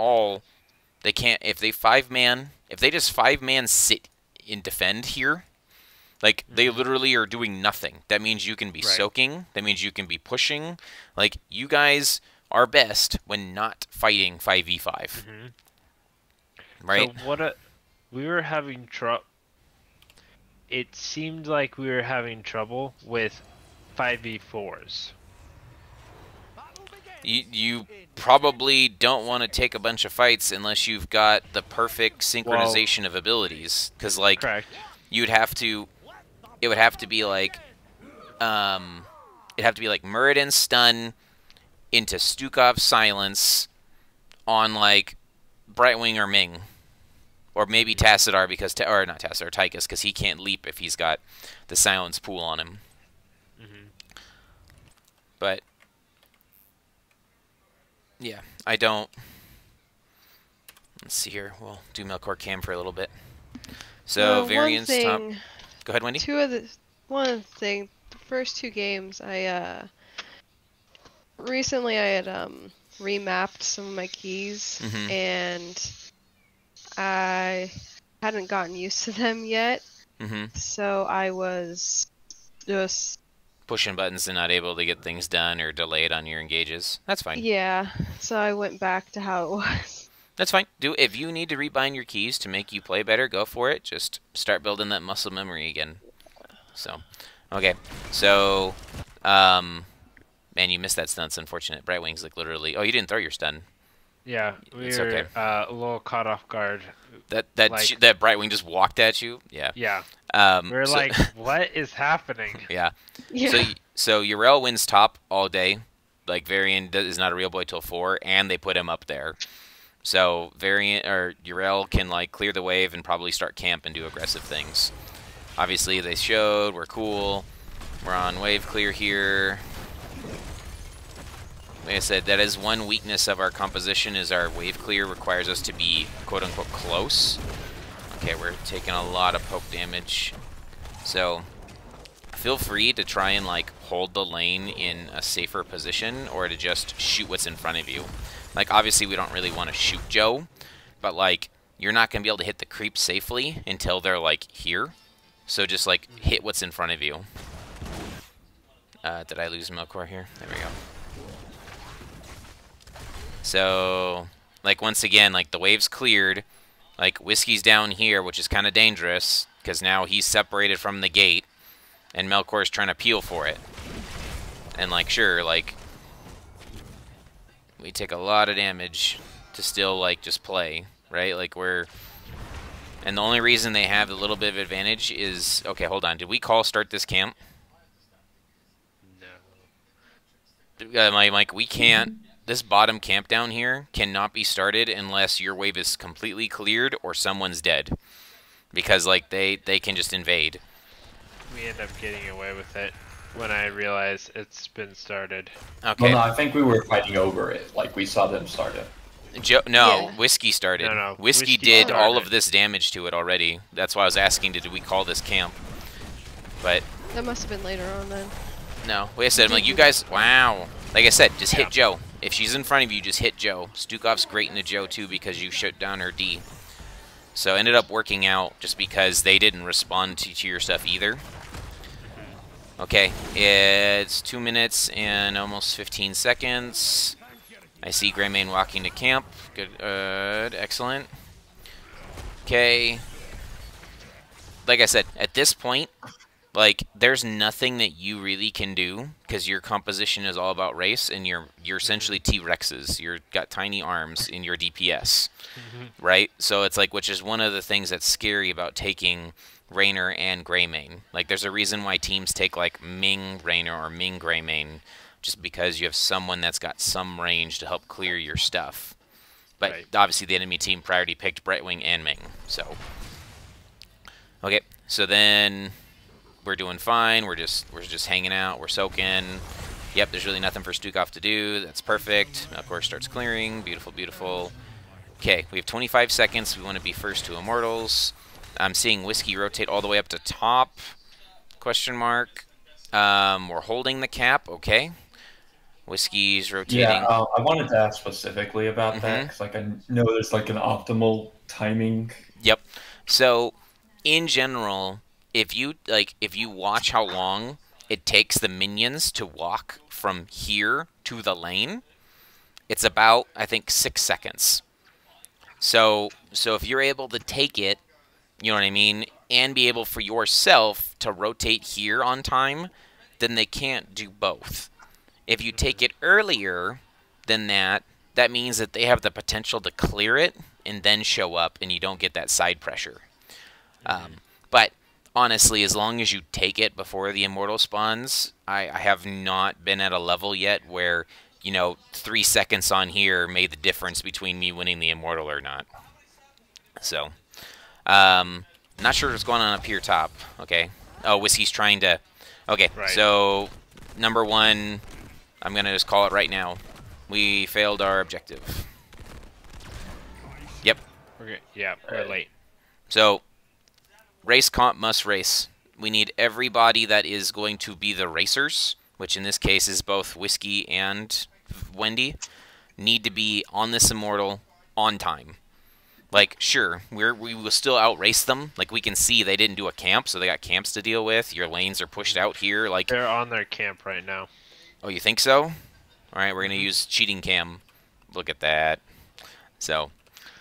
all they can't if they five man if they just five man sit and defend here like they Mm-hmm. literally are doing nothing that means you can be Right. soaking that means you can be pushing like you guys are best when not fighting 5v5 Mhm. right So what a, we were having trouble. It seemed like we were having trouble with 5v4s. You, you probably don't want to take a bunch of fights unless you've got the perfect synchronization of abilities because like Correct. you'd have to it would have to be like um it'd have to be like Muradin stun into Stukov silence on like Brightwing or Ming. Or maybe Tassadar because Ta- or not Tassadar, Tychus because he can't leap if he's got the silence pool on him. Mhm. But yeah, I don't. Let's see here. We'll do Melkor Cam for a little bit. So Well, variance one top. Go ahead, Wendy. Two of the one thing, the first two games, I uh recently I had um remapped some of my keys Mhm. and I hadn't gotten used to them yet, hmm so I was just Pushing buttons and not able to get things done or delayed on your engages. That's fine. yeah. So I went back to how it was. That's fine. Do if you need to rebind your keys to make you play better, go for it. Just start building that muscle memory again. So, okay. So, um, man, you missed that stun. It's unfortunate. Brightwing's like literally. Oh, you didn't throw your stun. Yeah, we It's were okay. uh, a little caught off guard. That that Like- sh- that Brightwing just walked at you. Yeah. Yeah, Um, We're so- like, "What is happening?" yeah. Yeah. So y- so Uriel wins top all day. Like Varian is not a real boy till four, and they put him up there. So Varian or Uriel can like clear the wave and probably start camp and do aggressive things. Obviously, they showed we're cool. We're on wave clear here. Like I said, that is one weakness of our composition is our wave clear requires us to be quote unquote close. Okay, we're taking a lot of poke damage. So feel free to try and like hold the lane in a safer position or to just shoot what's in front of you. Like obviously we don't really want to shoot Joe, but like you're not going to be able to hit the creep safely until they're like here. So just like hit what's in front of you. Uh, did I lose Melkor here? There we go. So, like once again, like the wave's cleared, like whiskey's down here, which is kind of dangerous because now he's separated from the gate, and Melkor's trying to peel for it. And like, sure, like we take a lot of damage to still like just play, right? Like we're, and the only reason they have a little bit of advantage is okay. Hold on, did we call start this camp? No. uh, my Mike, we can't. This bottom camp down here cannot be started unless your wave is completely cleared or someone's dead, because like they they can just invade. We end up getting away with it when I realize it's been started. Okay, Well, no, I think we were fighting over it. Like we saw them start it. Joe, no, Yeah. whiskey started. No, no, whiskey, Whiskey did all of this damage to it already. That's why I was asking, did we call this camp? But that must have been later on then. no, like I said, I'm like you guys. Wow, like I said, just Yeah. hit Joe. If she's in front of you, just hit Joe. Stukov's great into Joe too because you shut down her D. So ended up working out just because they didn't respond to, to your stuff either. Okay, it's two minutes and almost 15 seconds. I see Greymane walking to camp. Good, uh, excellent. Okay. Like I said, at this point, like there's nothing that you really can do because your composition is all about race, and you're you're mm-hmm. essentially T Rexes. You're got tiny arms in your DPS, mm-hmm. right? So it's like, which is one of the things that's scary about taking Raynor and Greymane. Like, there's a reason why teams take like Ming Raynor or Ming Greymane, just because you have someone that's got some range to help clear your stuff. But Right. obviously, the enemy team priority picked Brightwing and Ming. So, okay, so then we're doing fine. We're just we're just hanging out. We're soaking. Yep, there's really nothing for Stukov to do. That's perfect. Of course, starts clearing. Beautiful, beautiful. Okay, we have 25 seconds. We want to be first to Immortals. I'm seeing Whiskey rotate all the way up to top. Question mark. Um, we're holding the cap. Okay. Whiskey's rotating. Yeah, uh, I wanted to ask specifically about that Mhm. because, like, I know there's like an optimal timing. Yep. So, in general, if you like, if you watch how long it takes the minions to walk from here to the lane, it's about I think six seconds. So, so if you're able to take it, you know what I mean, and be able for yourself to rotate here on time, then they can't do both. If you take it earlier than that, that means that they have the potential to clear it and then show up, and you don't get that side pressure. Um, but honestly, as long as you take it before the immortal spawns, I, I have not been at a level yet where you know three seconds on here made the difference between me winning the immortal or not. So, um, not sure what's going on up here top. Okay. Oh, Whiskey's trying to. Okay. Right. So, number one, I'm gonna just call it right now. We failed our objective. Yep. We're good. Yeah, we're late. So, race comp must race. We need everybody that is going to be the racers, which in this case is both Whiskey and Wendy, need to be on this immortal on time. Like, sure, we're we will still outrace them. Like we can see they didn't do a camp, so they got camps to deal with. Your lanes are pushed out here. Like, They're on their camp right now. oh, you think so? All right, we're gonna use cheating cam. Look at that. So,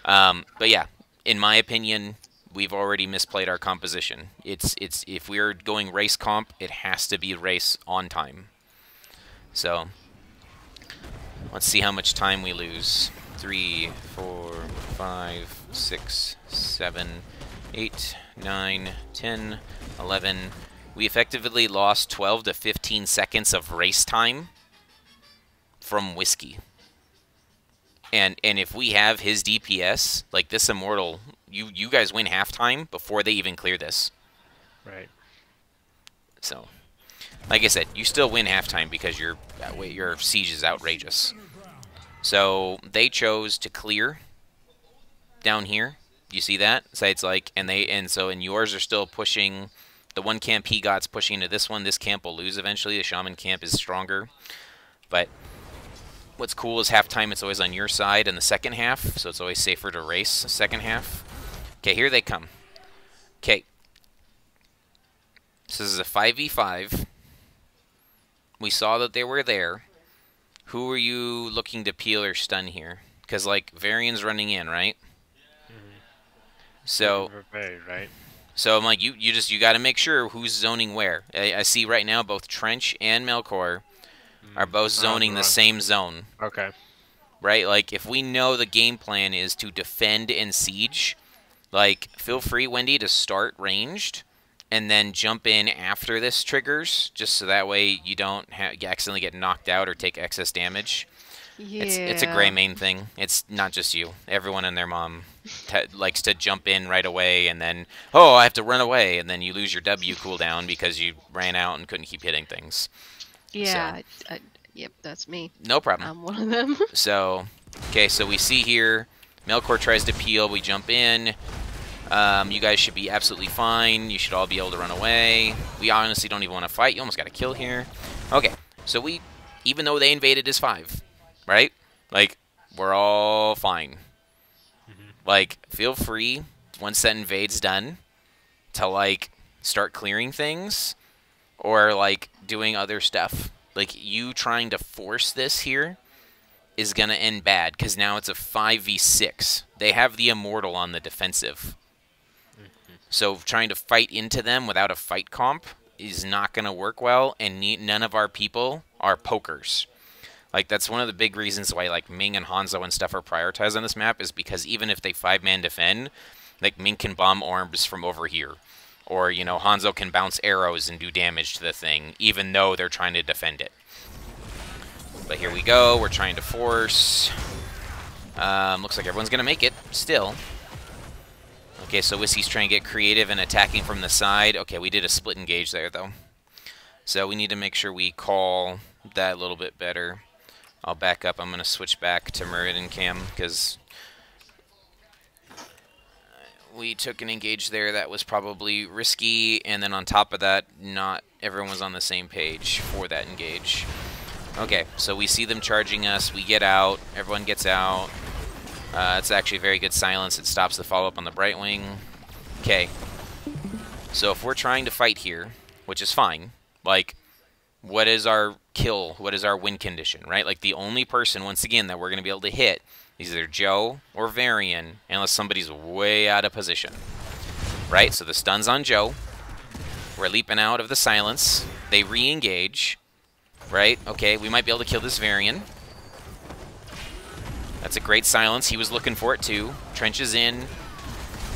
um, but yeah, in my opinion, we've already misplayed our composition. It's it's if we're going race comp, it has to be race on time. So, let's see how much time we lose. Three, four, five, six, seven, eight, nine, ten, eleven. We effectively lost 12 to 15 seconds of race time from Whiskey. And and if we have his DPS, like this immortal, you you guys win halftime before they even clear this. Right. So, like I said, you still win halftime because your that way your siege is outrageous. So they chose to clear down here. You see that? So it's like, and they and so and yours are still pushing. The one camp he got's pushing into this one. This camp will lose eventually. The shaman camp is stronger, but what's cool is halftime. It's always on your side in the second half, so it's always safer to race the second half. Okay, here they come. Okay, so this is a 5v5. We saw that they were there. Who are you looking to peel or stun here? Because, like, Varian's running in, right? So, Prepared, right? so I'm like, you, you just, you got to make sure who's zoning where. I, I see right now both Trench and Melkor are both Oh, zoning the same zone, Okay. right? Like, if we know the game plan is to defend and siege, like, feel free, Wendy, to start ranged and then jump in after this triggers, just so that way you don't ha- accidentally get knocked out or take excess damage. Yeah. It's it's a gray main thing. It's not just you. Everyone and their mom t- likes to jump in right away and then oh I have to run away and then you lose your W cooldown because you ran out and couldn't keep hitting things. Yeah. I, I, yep, that's me. No problem. I'm one of them. So okay, so we see here Melkor tries to peel. We jump in. Um, you guys should be absolutely fine. You should all be able to run away. We honestly don't even want to fight. You almost got a kill here. Okay, so we, even though they invaded is five, right? Like, we're all fine. Like, feel free, once that invade's done, to, like, start clearing things or, like, doing other stuff. Like, you trying to force this here is going to end bad because now it's a 5v6. They have the Immortal on the defensive. So trying to fight into them without a fight comp is not going to work well, and ne- none of our people are pokers. Like that's one of the big reasons why like Ming and Hanzo and stuff are prioritized on this map is because even if they five man defend, like Ming can bomb orbs from over here, or you know Hanzo can bounce arrows and do damage to the thing, even though they're trying to defend it. But here we go. We're trying to force. Um, looks like everyone's gonna make it still. Okay, so Whiskey's trying to get creative and attacking from the side. Okay, we did a split engage there, though. So we need to make sure we call that a little bit better. I'll back up. I'm going to switch back to Meridian Cam, because we took an engage there that was probably risky, and then on top of that, not everyone was on the same page for that engage. Okay, so we see them charging us. We get out. Everyone gets out. Uh, it's actually very good silence. It stops the follow-up on the Brightwing. Okay. So if we're trying to fight here, which is fine, like, what is our kill? What is our win condition, right? Like, the only person, once again, that we're going to be able to hit is either Joe or Varian, unless somebody's way out of position. Right? So the stun's on Joe. We're leaping out of the silence. They re-engage. Right? Okay, we might be able to kill this Varian. That's a great silence. He was looking for it too. Trenches in,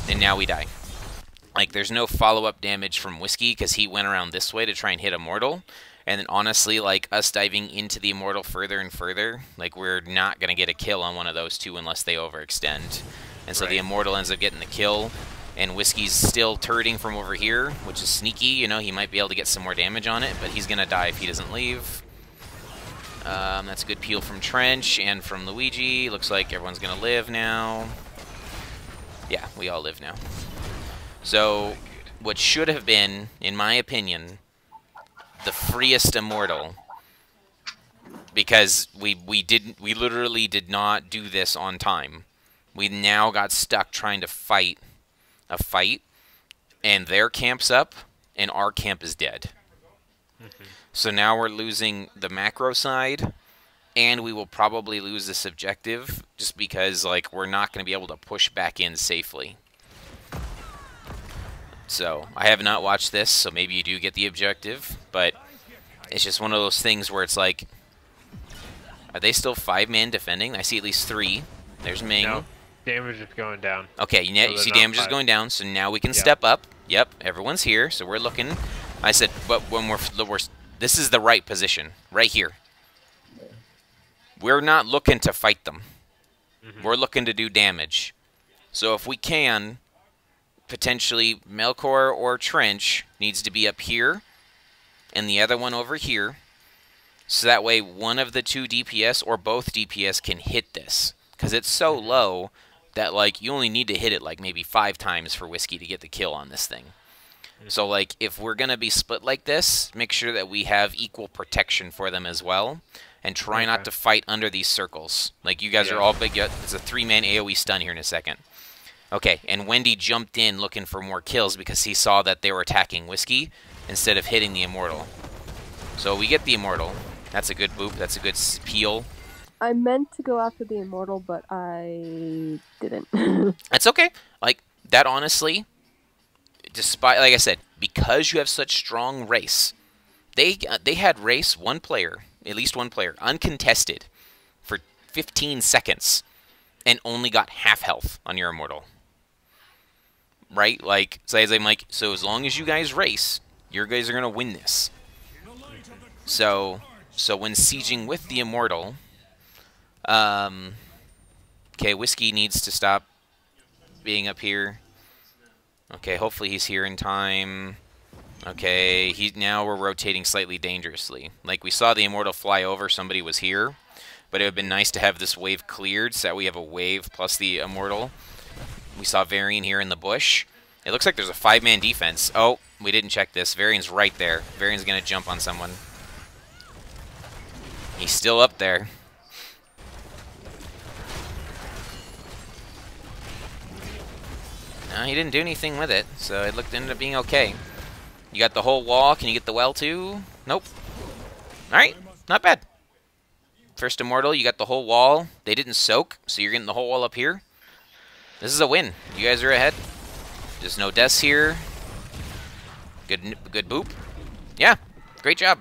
and now we die. Like, there's no follow-up damage from Whiskey because he went around this way to try and hit Immortal. And then honestly, like, us diving into the Immortal further and further, like, we're not going to get a kill on one of those two unless they overextend. And so Right. the Immortal ends up getting the kill. And Whiskey's still turreting from over here, which is sneaky. You know, he might be able to get some more damage on it, but he's going to die if he doesn't leave. Um, that's a good peel from Trench and from Luigi. Looks like everyone's going to live now. Yeah, we all live now. So, what should have been, in my opinion, the freest immortal, because we we didn't we literally did not do this on time. We now got stuck trying to fight a fight, and their camp's up, and our camp is dead. So now we're losing the macro side, and we will probably lose this objective just because like we're not going to be able to push back in safely. So I have not watched this, so maybe you do get the objective, but it's just one of those things where it's like, are they still five man defending? I see at least three. There's Ming. No, damage is going down. Okay, you, So you see damage is going down, so now we can Yeah. step up. Yep, everyone's here, so we're looking. I said, but when we're, we're this is the right position, right here. We're not looking to fight them. Mm-hmm. We're looking to do damage. So if we can, potentially Melkor or Trench needs to be up here, and the other one over here. So that way one of the two DPS or both DPS can hit this. Because it's so mm-hmm. low that like you only need to hit it like maybe five times for Whiskey to get the kill on this thing. So like if we're gonna be split like this, make sure that we have equal protection for them as well. And try not to fight under these circles. Like you guys are all big. yeah, It's a three-man AOE stun here in a second. Okay, and Wendy jumped in looking for more kills because he saw that they were attacking Whiskey instead of hitting the Immortal. So we get the Immortal. That's a good boop. That's a good peel. I meant to go after the immortal, but I didn't. That's okay. Like that, honestly. Despite, like I said, because you have such strong race, they uh, they had race one player, at least one player, uncontested, for 15 seconds, and only got half health on your immortal. Right? Like, so as I'm like, so as long as you guys race, your guys are gonna win this. So, so when sieging with the immortal, um, okay, whiskey needs to stop being up here. Okay, hopefully he's here in time. Okay, he now we're rotating slightly dangerously. Like we saw the immortal fly over, somebody was here, but it would have been nice to have this wave cleared so that we have a wave plus the immortal. We saw Varian here in the bush. It looks like there's a five-man defense. Oh, we didn't check this. Varian's right there. Varian's gonna jump on someone. He's still up there. He didn't do anything with it, so it looked ended up being okay. You got the whole wall. Can you get the well too? Nope. All right, not bad. First immortal, you got the whole wall. They didn't soak, so you're getting the whole wall up here. This is a win. You guys are ahead. There's no deaths here. Good, good boop. Yeah, great job.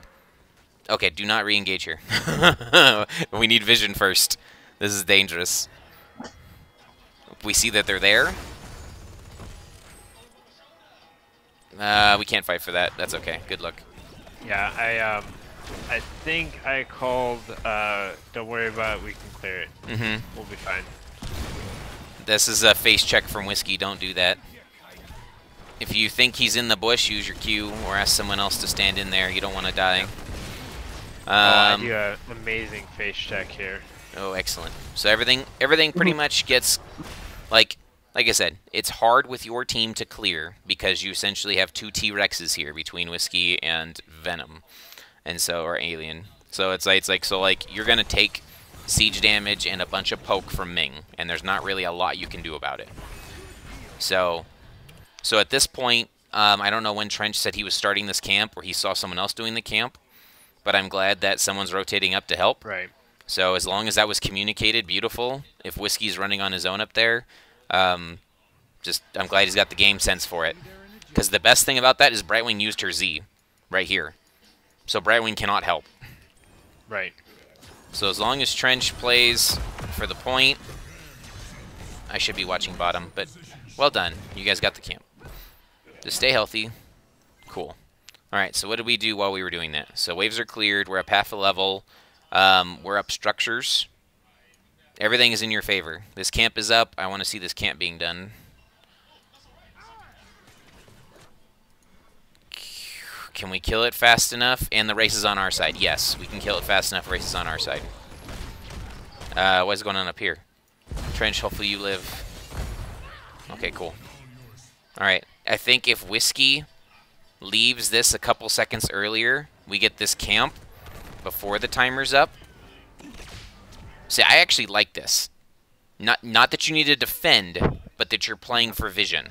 Okay, do not re-engage here. we need vision first. This is dangerous. We see that they're there. Uh, we can't fight for that. That's okay. Good luck. Yeah, I um, I think I called. Uh, don't worry about it. We can clear it. Mm-hmm. We'll be fine. This is a face check from Whiskey. Don't do that. If you think he's in the bush, use your Q or ask someone else to stand in there. You don't want to die. oh, I Um, do an amazing face check here. Oh, excellent. So everything everything pretty much gets like like I said, it's hard with your team to clear because you essentially have two T-Rexes here between Whiskey and Venom. And so or Alien. So it's like it's like so like you're gonna take siege damage and a bunch of poke from Ming, and there's not really a lot you can do about it. So, so at this point, um, I don't know when Trench said he was starting this camp or he saw someone else doing the camp, but I'm glad that someone's rotating up to help. Right. So as long as that was communicated, beautiful. If Whiskey's running on his own up there, um, just I'm glad he's got the game sense for it. Because the best thing about that is Brightwing used her Z right here. So Brightwing cannot help. Right. So as long as Trench plays for the point, I should be watching bottom. But well done. You guys got the camp. Just stay healthy. Cool. Alright, so what did we do while we were doing that? So waves are cleared. We're up half a level. Um, we're up structures. Everything is in your favor. This camp is up. I want to see this camp being done. Can we kill it fast enough? And the race is on our side. Yes, we can kill it fast enough. Race is on our side. Uh, what's going on up here? Trench, hopefully you live. Okay, cool. Alright, I think if Whiskey leaves this a couple seconds earlier, we get this camp before the timer's up. See, I actually like this. Not not that you need to defend, but that you're playing for vision.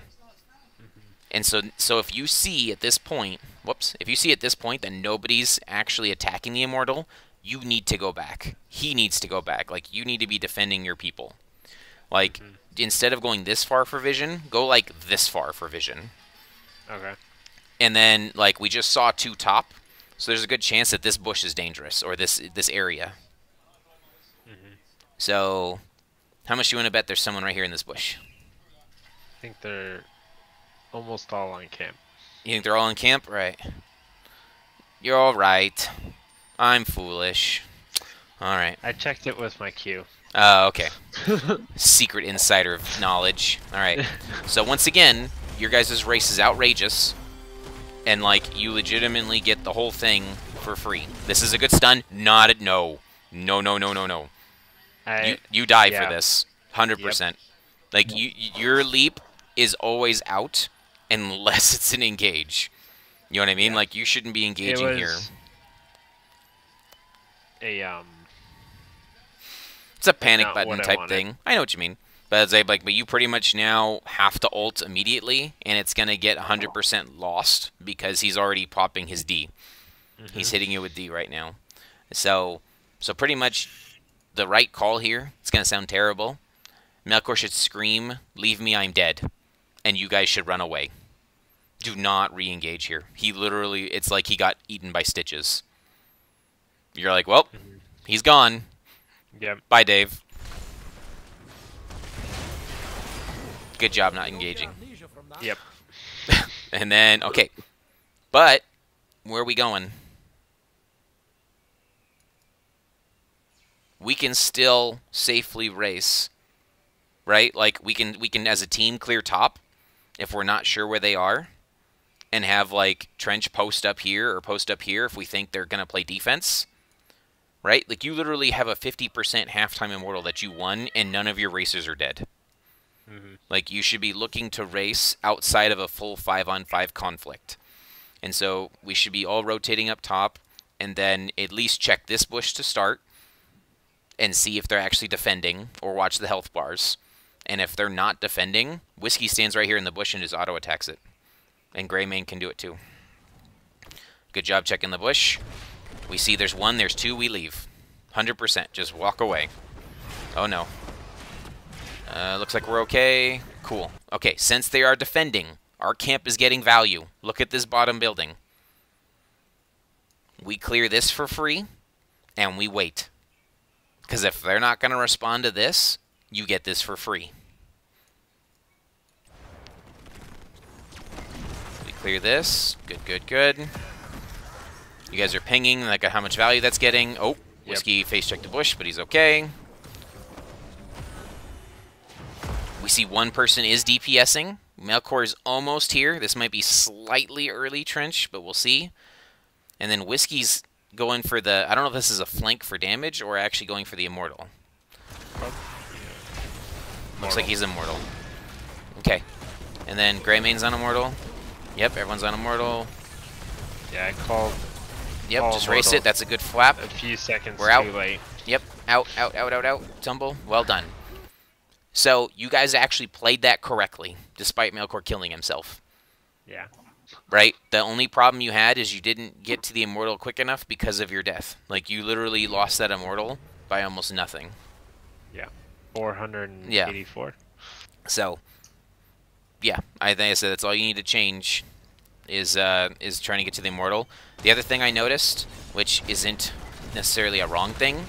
And so so if you see at this point, whoops, if you see at this point that nobody's actually attacking the immortal, you need to go back. He needs to go back. Like you need to be defending your people. Like Mhm. instead of going this far for vision, go like this far for vision. Okay. And then like we just saw two top, so there's a good chance that this bush is dangerous or this this area. So how much do you want to bet there's someone right here in this bush? I think they're almost all on camp. You think they're all in camp? Right. You're all right. I'm foolish. All right. I checked it with my Q. Uh, okay. Secret insider of knowledge. All right. So once again, your guys' race is outrageous, and like you legitimately get the whole thing for free. This is a good stun. Not a no. No, no, no, no, no. I, You you die yeah. for this. Hundred percent. Like you, your leap is always out unless it's an engage. You know what I mean? Yeah. Like you shouldn't be engaging it was here. a um. It's a panic button what I type thing. I know what you mean. But it's like, like, but you pretty much now have to ult immediately, and it's gonna get 100% lost because he's already popping his D. Mm-hmm. He's hitting you with D right now. So, so pretty much the right call here. It's gonna sound terrible. Melkor should scream, "Leave me, I'm dead," and you guys should run away. Do not re-engage here. He literally, it's like he got eaten by stitches. You're like, well, Mm-hmm. he's gone. Yep. Bye, Dave. Good job not engaging. Yep. And then, okay. But, where are we going? We can still safely race. Right? Like, we can, we can as a team, clear top if we're not sure where they are. And have, like, Trench post up here or post up here if we think they're going to play defense. Right? Like, you literally have a 50% halftime immortal that you won, and none of your racers are dead. Mhm. Like you should be looking to race outside of a full five on five conflict. And so we should be all rotating up top and then at least check this bush to start and see if they're actually defending or watch the health bars. And if they're not defending, Whiskey stands right here in the bush and just auto attacks it. And Greymane can do it too. Good job checking the bush. We see there's one, there's two, we leave. 100%. Just walk away. Oh no. Uh, looks like we're okay. Cool. Okay, since they are defending, our camp is getting value. Look at this bottom building. We clear this for free, and we wait. Because if they're not going to respond to this, you get this for free. We clear this. Good, good, good. You guys are pinging, like how much value that's getting. Oh, Yep. Whiskey face checked the bush, but he's okay. We see one person is DPSing. Melkor is almost here. This might be slightly early trench, but we'll see. And then Whiskey's going for the... I don't know if this is a flank for damage or actually going for the Immortal. Looks like he's Immortal. Okay. And then Greymane's on Immortal. Yep, everyone's on Immortal. Yeah, I called Yep, just race it. That's a good flap. A few seconds We're out. too late. Yep, out, out, out, out, out. Tumble. Well done. So you guys actually played that correctly, despite Melkor killing himself. Yeah. Right? The only problem you had is you didn't get to the immortal quick enough because of your death. Like you literally lost that immortal by almost nothing. Yeah, 484. Yeah. So, yeah, I think I said that's all you need to change is uh, is trying to get to the immortal. The other thing I noticed, which isn't necessarily a wrong thing,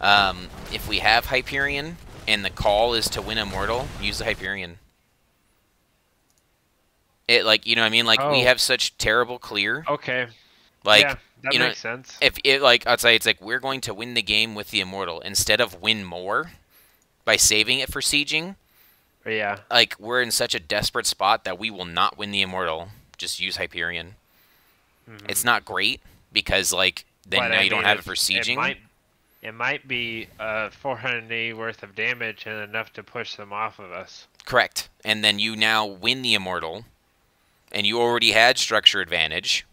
um, if we have Hyperion and the call is to win immortal, use the Hyperion. It like you know what I mean like we Oh. have such terrible clear Okay. like yeah, that you know, makes sense. if it like I'd say it's like we're going to win the game with the immortal instead of win more by saving it for sieging yeah. like we're in such a desperate spot that we will not win the immortal. Just use Hyperion. mhm. It's not great because like then But now I you don't have it for sieging. It might, it might be uh, 480 worth of damage and enough to push them off of us. Correct. And then you now win the immortal, and you already had structure advantage,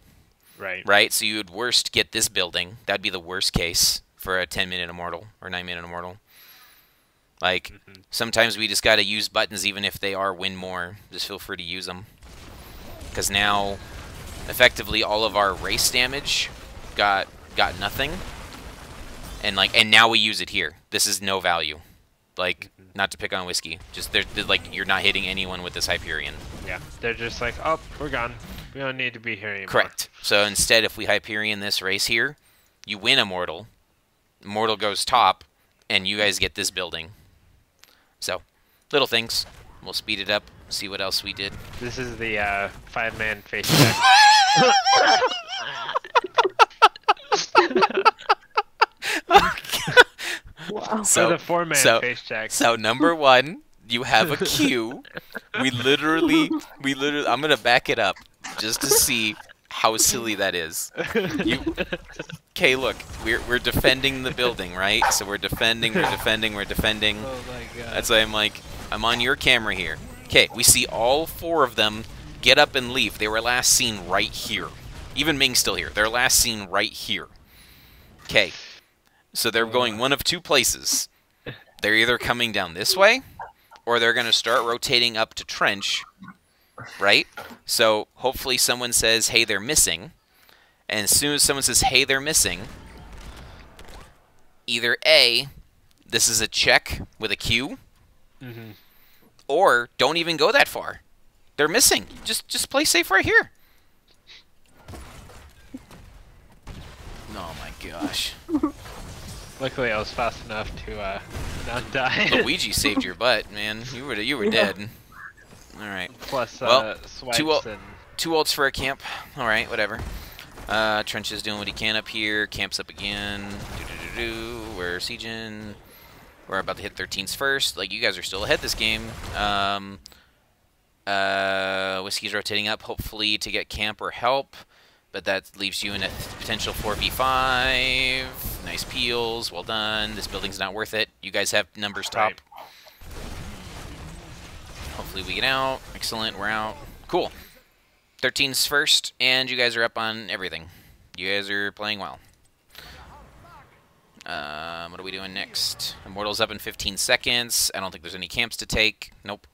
Right. right? So you would worst get this building. That'd be the worst case for a 10 minute immortal or 9 minute immortal. Like Mhm. sometimes we just got to use buttons even if they are win more. Just feel free to use them. Cuz now effectively all of our race damage got got nothing. And like and now we use it here. This is no value. Like not to pick on whiskey. Just they're, they're like you're not hitting anyone with this Hyperion. Yeah. They're just like, oh, we're gone. We don't need to be here anymore. Correct. So instead, if we Hyperion this race here, you win Immortal. Immortal goes top, and you guys get this building. So, little things. We'll speed it up, see what else we did. This is the uh, five-man face check. Wow. or So, the four-man so- face check. so number one, you have a queue. We literally, we literally, I'm gonna back it up just to see how silly that is. You, okay, look, we're we're defending the building, right? So we're defending, we're defending, we're defending. Oh my god. That's why I'm like, I'm on your camera here. Okay, we see all four of them get up and leave. They were last seen right here. Even Ming's still here. They're last seen right here. Okay, so they're going one of two places. They're either coming down this way, or they're going to start rotating up to trench, right? So hopefully someone says, hey, they're missing. And as soon as someone says, hey, they're missing, either A, this is a check with a Q, Mhm. or don't even go that far. They're missing. Just just play safe right here. Oh my gosh. Luckily, I was fast enough to uh, not die. Luigi saved your butt, man. You were you were dead. All right. Plus, Well, uh, two and Two ults for a camp. All right, whatever. Uh, Trench is doing what he can up here. Camps up again. Do do do do. We're sieging. We're about to hit 13s first. Like you guys are still ahead this game. Um, uh, whiskey's rotating up, hopefully to get camp or help, but that leaves you in a potential 4v5. Nice peels, well done. This building's not worth it. You guys have numbers top. Right. Hopefully we get out. Excellent, we're out. Cool. 13's first, and you guys are up on everything. You guys are playing well. Um, what are we doing next? Immortals up in 15 seconds. I don't think there's any camps to take. Nope.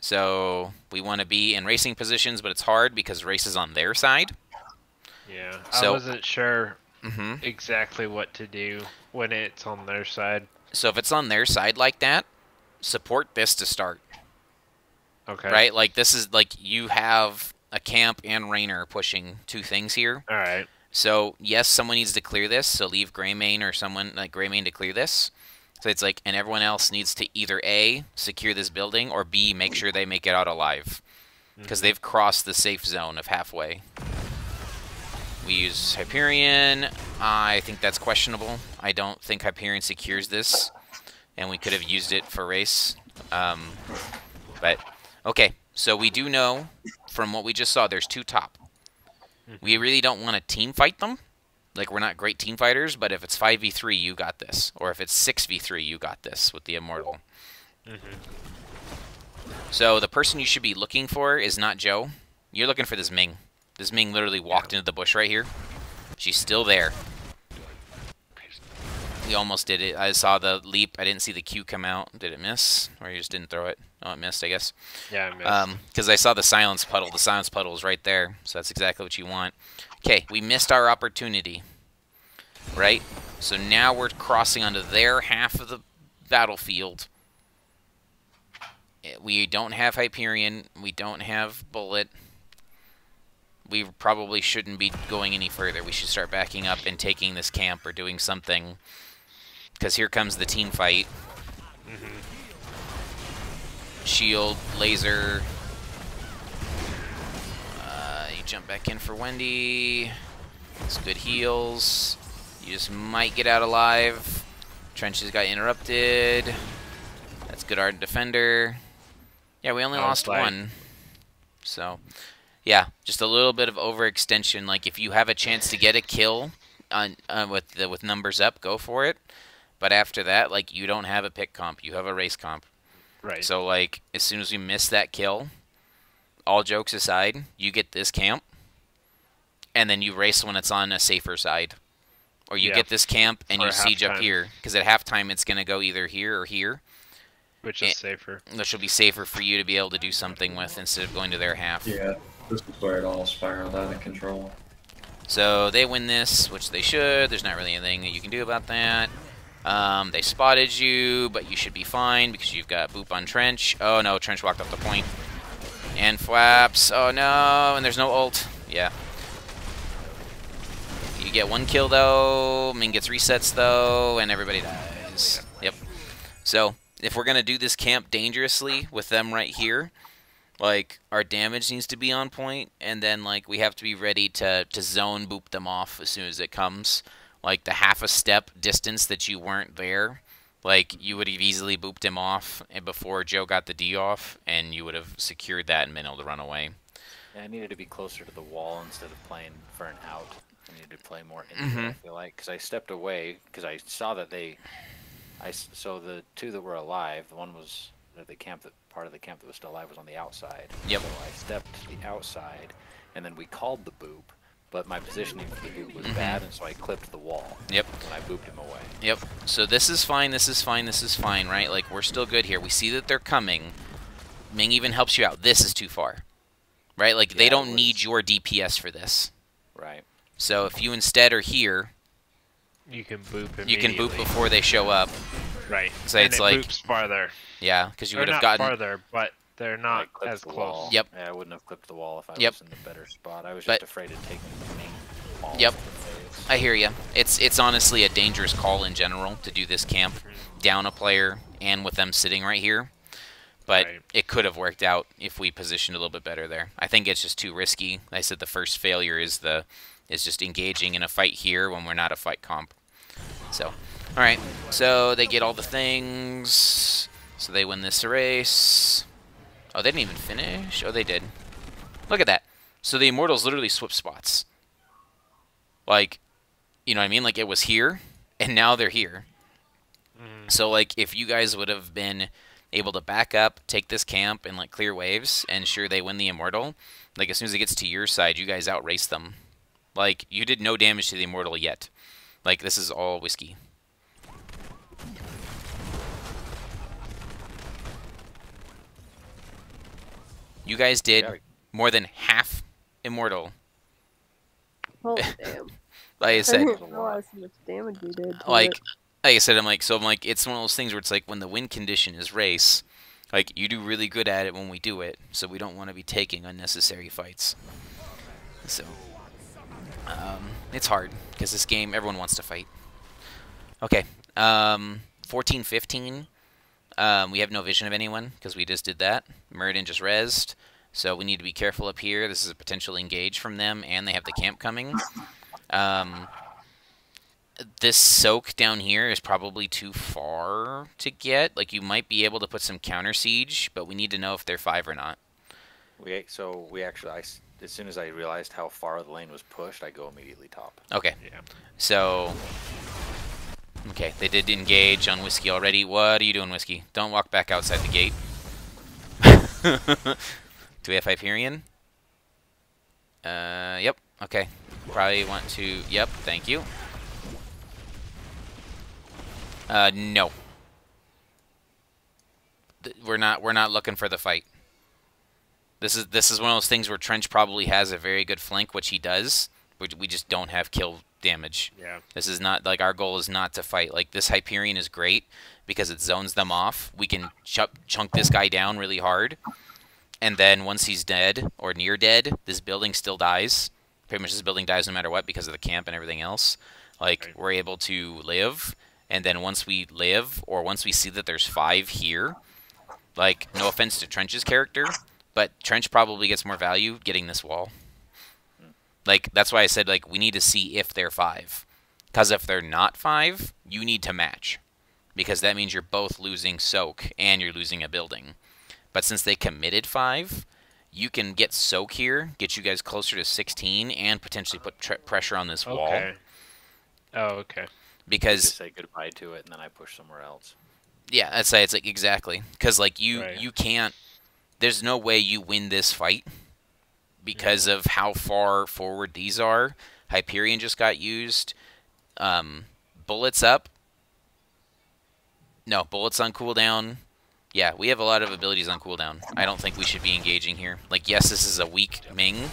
So we want to be in racing positions, but it's hard because race is on their side. Yeah, So- I wasn't sure hmm exactly what to do when it's on their side. So if it's on their side like that, support this to start. Okay. Right? Like this is like you have a camp and Raynor pushing two things here. All right. So yes, someone needs to clear this. So leave Greymane or someone like Greymane to clear this. So it's like, and everyone else needs to either a secure this building or b make sure they make it out alive, because they've crossed the safe zone of halfway. We use Hyperion. I think that's questionable. I don't think Hyperion secures this, and we could have used it for race. Um, but okay, so we do know from what we just saw, there's two top. We really don't want to team fight them. Like we're not great team fighters, but if it's 5v3, you got this. Or if it's 6v3, you got this with the immortal. So the person you should be looking for is not Joe. You're looking for this Ming. This Ming literally walked into the bush right here. She's still there. We almost did it. I saw the leap. I didn't see the Q come out. Did it miss? Or you just didn't throw it? Oh, it missed, I guess. Yeah, I missed. Um, because I saw the silence puddle. The silence puddle is right there, so that's exactly what you want. Okay, we missed our opportunity. Right? So now we're crossing onto their half of the battlefield. Eh, We don't have Hyperion. We don't have Bullet. We probably shouldn't be going any further. We should start backing up and taking this camp or doing something. Because here comes the team fight. Shield, laser. Uh, you jump back in for Wendy. It's good heals. You just might get out alive. Trenches got interrupted. That's good art defender. Yeah, we only Oh, lost flag. one. So, yeah, just a little bit of overextension. Like if you have a chance to get a kill on uh, with the, with numbers up, go for it. But after that, like you don't have a pick comp, you have a race comp. right. So like as soon as we miss that kill, all jokes aside, you get this camp, and then you race when it's on a safer side, or you Yeah. get this camp and Or you siege up here because at halftime it's gonna go either here or here, which eh, is safer. which will be safer for you to be able to do something with instead of going to their half. Yeah, this is where it all spiraled out of control. So they win this, which they should. There's not really anything that you can do about that. Um, they spotted you, but you should be fine because you've got Boop on Trench. Oh no, Trench walked off the point. And Flaps. Oh no, and there's no ult. Yeah. You get one kill though, Ming gets resets though, and everybody dies. Yep. So, if we're gonna do this camp dangerously with them right here, like our damage needs to be on point and then like we have to be ready to to zone boop them off as soon as it comes. Like the half a step distance that you weren't there like you would have easily booped him off and before joe got the d off and you would have secured that and been able to run away. Yeah, I needed to be closer to the wall instead of playing for an out. I needed to play more into it, I feel like, because I stepped away because I saw that they, I so the two that were alive, the one was uh, the camp that part of the camp that was still alive was on the outside. Yep. So I stepped to the outside, and then we called the boop, but my positioning for the boop was Mhm. bad, and so I clipped the wall. Yep. And I booped him away. Yep. So this is fine, this is fine, this is fine, right? Like we're still good here. We see that they're coming. Ming even helps you out. This is too far. Right? Like they Yeah, it don't need your DPS for this. Right. So if you instead are here, You can boop you can boop before they show up. Right. So and it's it like- boops farther. Yeah, because you would have gotten farther, but they're not as the close. Wall. Yep. Yeah, I wouldn't have clipped the wall if I Yep. was in the better spot. I was But- just afraid of taking the main wall. Yep. to the face. I hear you. It's it's honestly a dangerous call in general to do this camp mm-hmm. down a player and with them sitting right here. But Right. it could have worked out if we positioned a little bit better there. I think it's just too risky. I said the first failure is the is just engaging in a fight here when we're not a fight comp. So, all right. So they get all the things. So they win this race. Oh, they didn't even finish. Oh, they did. Look at that. So the immortals literally switched spots. Like, you know what I mean? Like it was here, and now they're here. Mm. So like, if you guys would have been able to back up, take this camp, and like clear waves, and sure they win the immortal. Like as soon as it gets to your side, you guys outrace them. Like you did no damage to the immortal yet. Like this is all whiskey. You guys did more than half immortal. Holy damn. Like I I said, didn't realize how much damage we did. like it. like I said, I'm like so I'm like it's one of those things where it's like when the win condition is race, like you do really good at it when we do it, so we don't want to be taking unnecessary fights. So um, it's hard because this game everyone wants to fight. Okay, um, 14, 15. Um, we have no vision of anyone because we just did that. Muradin just rezzed, so we need to be careful up here. This is a potential engage from them, and they have the camp coming. Um, this soak down here is probably too far to get. Like you might be able to put some counter siege, but we need to know if they're five or not. We so we actually I s as soon as I realized how far the lane was pushed, I go immediately top. Okay, Yeah. so okay, they did engage on whiskey already. What are you doing, whiskey? Don't walk back outside the gate. Do we have Hyperion? Uh, yep. Okay. Probably want to. Yep, thank you. Uh, no. We're not. We're not looking for the fight. This is this is one of those things where Trench probably has a very good flank, which he does. We, we just don't have kill damage. Yeah. This is not like our goal is not to fight. Like this Hyperion is great because it zones them off. We can chunk chunk this guy down really hard, and then once he's dead or near dead, this building still dies. Pretty much this building dies no matter what because of the camp and everything else. Like Right. we're able to live, and then once we live or once we see that there's five here, like no offense to Trench's character, but Trench probably gets more value getting this wall. Like that's why I said like we need to see if they're five, because if they're not five, you need to match, because that means you're both losing soak and you're losing a building. But since they committed five, you can get soak here, get you guys closer to 16, and potentially put tr- pressure on this wall Okay. Oh, okay. because say goodbye to it, and then I push somewhere else. Yeah, I'd say it's like exactly because like you Right. you can't. There's no way you win this fight because of how far forward these are. Hyperion just got used. Um, bullets up. No, bullets on cooldown. Yeah, we have a lot of abilities on cooldown. I don't think we should be engaging here. Like, yes, this is a weak Ming,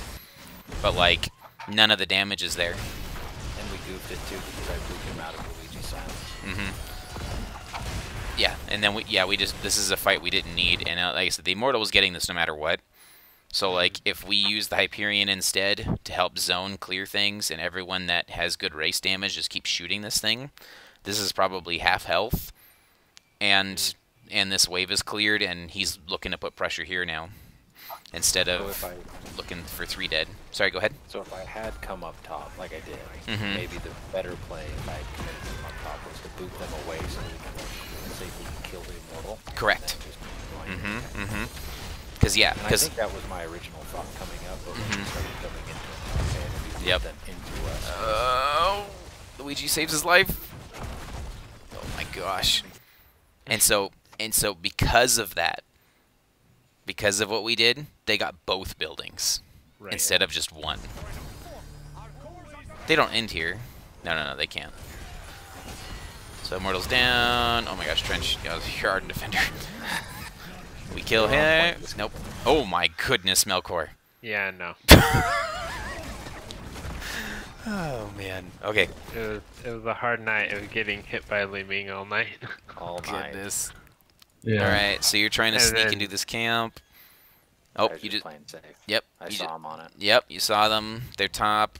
but like none of the damage is there. And we goofed it too because I blew him out of Luigi silence. hmm Yeah, and then we yeah we just this is a fight we didn't need, and uh, like I said, the immortal was getting this no matter what. So like if we use the Hyperion instead to help zone clear things, and everyone that has good race damage just keeps shooting this thing, this is probably half health, and and this wave is cleared, and he's looking to put pressure here now, instead So if of I looking for three dead. Sorry, go ahead. so if I had come up top like I did, Mhm. maybe the better play if I had them up top was to boot them away so we can safely kill the immortal. Correct. then just keep going. Mm-hmm. Mm-hmm. Because yeah, And I because think that was my original thought coming up, but Mhm. started coming into it, okay, Yep. them into us. Oh, Luigi saves his life. Oh my gosh. And so and so because of that, because of what we did, they got both buildings Right. instead of just one. They don't end here. No, no, no, they can't. So Immortal's down. Oh my gosh, Trench. Yeah, you're Arden Defender. We kill him. Nope. Oh my goodness, Melkor. Yeah, no. Oh man. Okay. It was, it was a hard night of getting hit by Li Ming all night. All night. Goodness. Yeah. All right, so you're trying to And sneak then- into this camp. Oh, was you just just safe. yep. I you saw ju- him on it. Yep, you saw them. They're top.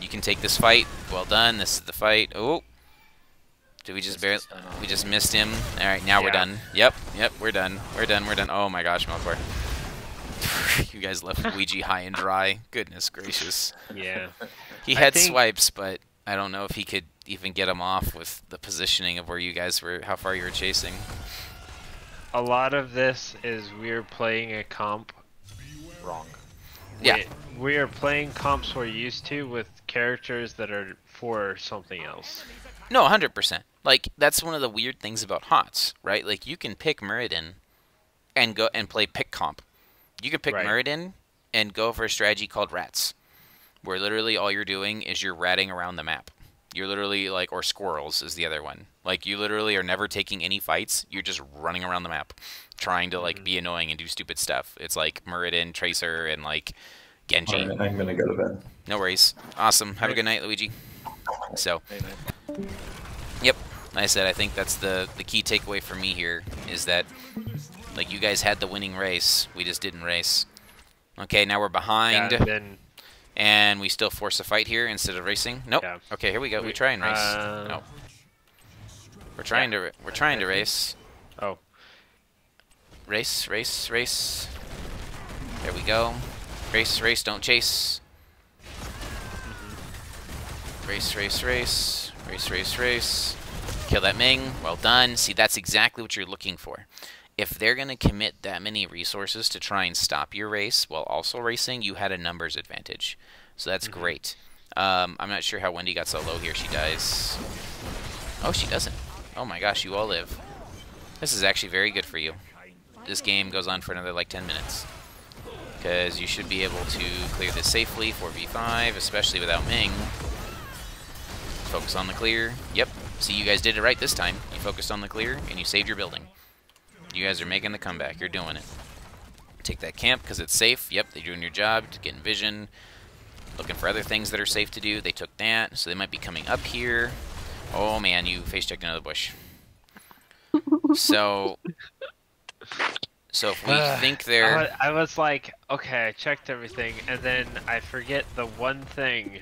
You can take this fight. Well done. This is the fight. Oh. Did we just barely? his stun off. We just missed him. All right, now we're done. Yep, yep, we're done. We're done. We're done. Oh my gosh, Melkor. you guys left Luigi high and dry. Goodness gracious. yeah. He had think- swipes, but I don't know if he could even get him off with the positioning of where you guys were, how far you were chasing. A lot of this is we're playing a comp. Wrong. Yeah. We, we are playing comps we're used to with characters that are for something else. No, hundred percent. Like that's one of the weird things about HOTS, right? Like you can pick Muradin and go and play pick comp. You can pick Right. Muradin and go for a strategy called rats, where literally all you're doing is you're ratting around the map. You're literally like, or squirrels is the other one. Like you literally are never taking any fights. You're just running around the map, trying to like mm-hmm. be annoying and do stupid stuff. It's like Muradin, Tracer, and like Genji. Alright, I'm gonna go to bed. No worries. Awesome. Have a good night, Luigi. So. Hey. Yep. Like I said, I think that's the the key takeaway for me here is that like you guys had the winning race, we just didn't race. Okay, now we're behind, Yeah, then and we still force a fight here instead of racing. Nope. Yeah. Okay, here we go. We, We- try and race. uh, no. We're trying to we're trying to race. oh, Race, race, race. There we go. Race, race, don't chase. Race, race, race. Race, race, race. Kill that Ming. Well done. See, that's exactly what you're looking for. If they're going to commit that many resources to try and stop your race while also racing, you had a numbers advantage. So that's great. Um, I'm not sure how Wendy got so low here. She dies. Oh, she doesn't. Oh my gosh, you all live. This is actually very good for you. This game goes on for another like 10 minutes. Because you should be able to clear this safely, 4v5, especially without Ming. Focus on the clear. Yep. See, you guys did it right this time. You focused on the clear, and you saved your building. You guys are making the comeback. You're doing it. Take that camp because it's safe. Yep, they're doing your job, getting vision, looking for other things that are safe to do. They took that, so they might be coming up here. Oh man, you face checked another bush. so, so if we think they're wa- I was like, okay, I checked everything, and then I forget the one thing.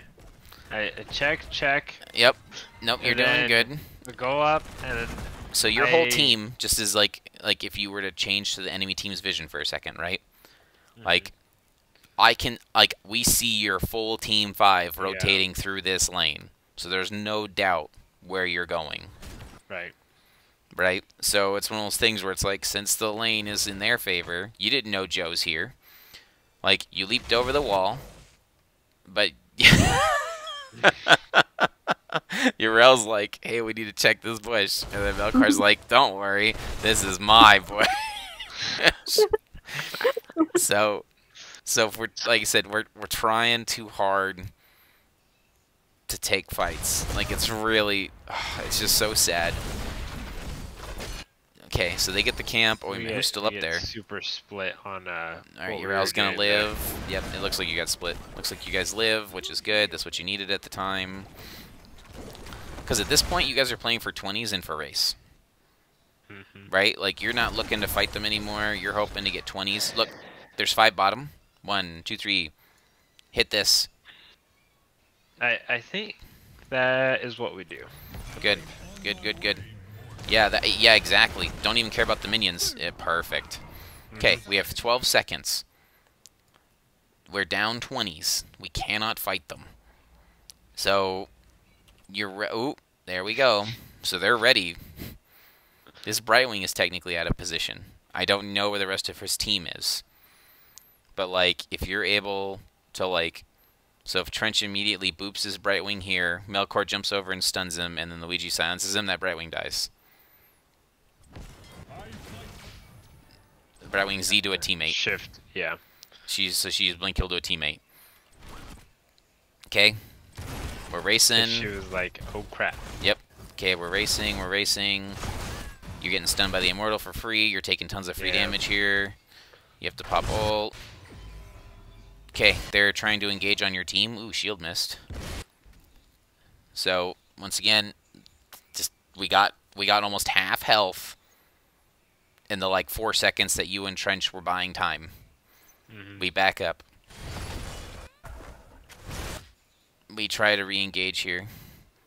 I I check, check, Yep. Nope, you're doing good. go up, and So your whole team just is like like if you were to change to the enemy team's vision for a second, right? Mm-hmm. Like I can like we see your full team 5 Yeah. rotating through this lane. So there's no doubt where you're going, right. right? So it's one of those things where it's like since the lane is in their favor, you didn't know Joe's here. Like you leaped over the wall, but Yrel's like, hey, we need to check this bush. And then Melkor's like, don't worry, this is my bush. so, so if we're, like I said, we're, we're trying too hard to take fights. Like, it's really, it's just so sad. Okay, so they get the camp. Oh, wait We minute, who's still up there? Super split on uh. Alright, what we gonna doing there. live. Yep, it looks like you got split. Looks like you guys live, which is good. That's what you needed at the time. Because at this point, you guys are playing for 20s and for race. Mhm. Right? Like, you're not looking to fight them anymore. You're hoping to get 20s. Look, there's five bottom. One, two, three. Hit this. I I think that is what we do. Good. Good, good, good. Yeah, that, yeah, exactly. Don't even care about the minions. Hmm. Yeah, perfect. Hmm. Okay, we have 12 seconds. We're down 20s. We cannot fight them. So, you're... Re- Ooh, there we go. So they're ready. This Brightwing is technically out of position. I don't know where the rest of his team is. But, like, if you're able to, like... So if Trench immediately boops his Brightwing here, Melkor jumps over and stuns him, and then Luigi silences him, that Brightwing dies. Brightwing Z to a teammate. Shift. Yeah. She's so she's blink kill to a teammate. Okay. We're racing. She was like, oh crap. Yep. Okay, we're racing, we're racing. You're getting stunned by the immortal for free. You're taking tons of free Yeah. damage here. You have to pop ult. Okay, they're trying to engage on your team. Ooh, shield missed. So once again, just we got we got almost half health in the like four seconds that you and Trench were buying time. Mhm. We back up. We try to re-engage here.